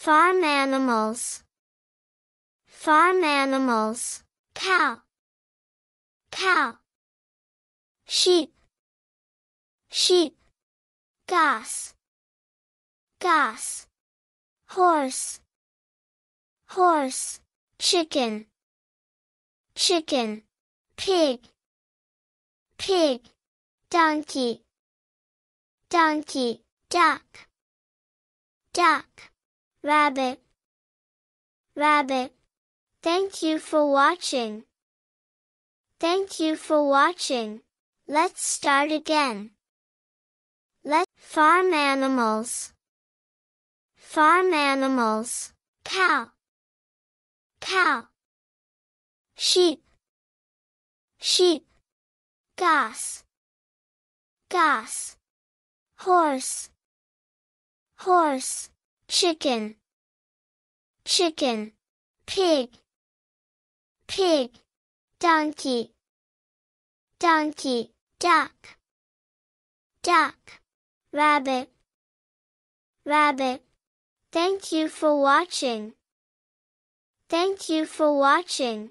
Farm animals. Farm animals. Cow. Cow. Sheep. Sheep. Goss. Goss. Horse. Horse. Chicken. Chicken. Pig. Pig. Donkey. Donkey. Duck. Duck. Rabbit. Rabbit. Thank you for watching. Thank you for watching. Let's start again. Let farm animals. Farm animals. Cow. Cow. Sheep. Sheep. Goss. Goss. Horse. Horse. Chicken. Chicken. Pig. Pig. Donkey. Donkey. Duck. Duck. Rabbit. Rabbit. Thank you for watching. Thank you for watching.